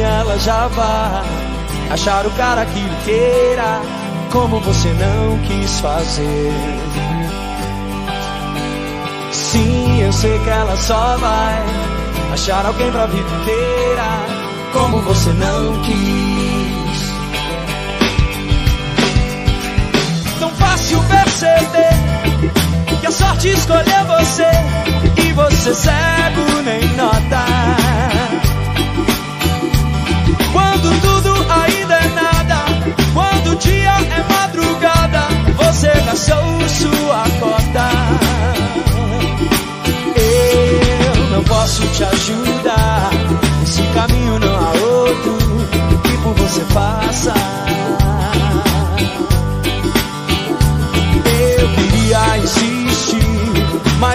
ela já vai achar o cara que lhe queira, como você não quis fazer. Sim, eu sei que ela só vai achar alguém pra vida inteira, como você não quis. Tão fácil perceber que a sorte escolheu você e você cego nem nota.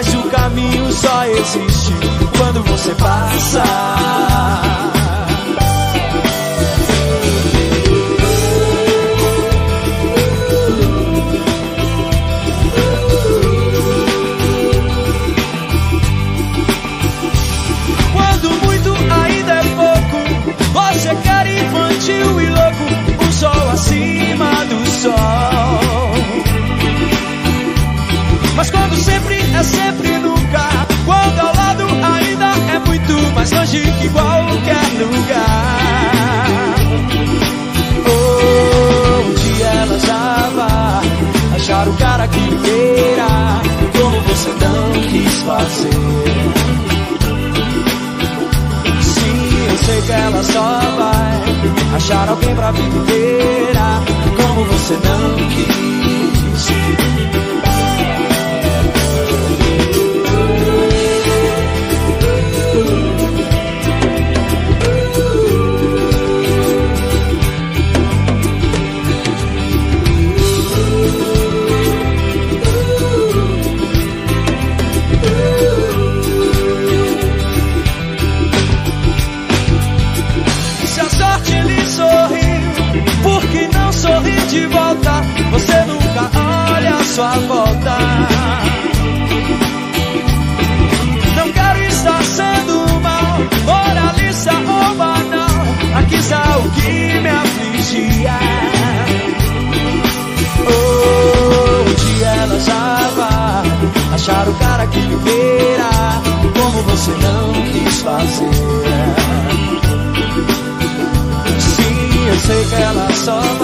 Mas o caminho só existe quando você passa. É sempre nunca, quando ao lado ainda é muito mais longe que qualquer lugar. Oh, dia ela vai achar o cara que lhe queira, como você não quis fazer. Sim, eu sei que ela só vai achar alguém pra vida sorri de volta? Você nunca olha a sua volta. Não quero estar sendo mal, moralista ou banal. Aqui está o que me afligia. Oh, um dia ela achar o cara que lhe queira, como você não quis fazer. Sim, eu sei que ela só vai